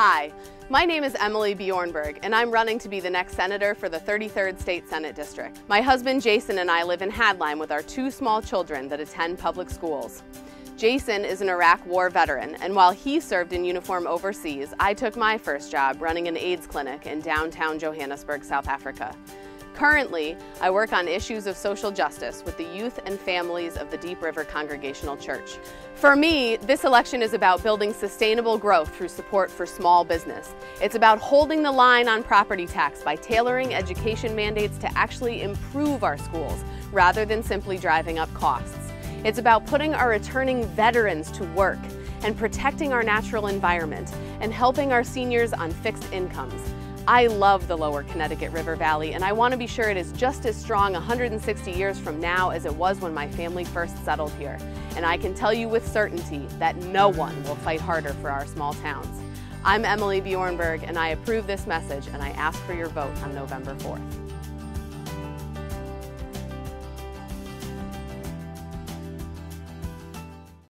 Hi, my name is Emily Bjornberg, and I'm running to be the next senator for the 33rd State Senate District. My husband Jason and I live in Hadlyme with our two small children that attend public schools. Jason is an Iraq War veteran, and while he served in uniform overseas, I took my first job running an AIDS clinic in downtown Johannesburg, South Africa. Currently, I work on issues of social justice with the youth and families of the Deep River Congregational Church. For me, this election is about building sustainable growth through support for small business. It's about holding the line on property tax by tailoring education mandates to actually improve our schools rather than simply driving up costs. It's about putting our returning veterans to work and protecting our natural environment and helping our seniors on fixed incomes. I love the lower Connecticut River Valley, and I want to be sure it is just as strong 160 years from now as it was when my family first settled here. And I can tell you with certainty that no one will fight harder for our small towns. I'm Emily Bjornberg, and I approve this message, and I ask for your vote on November 4th.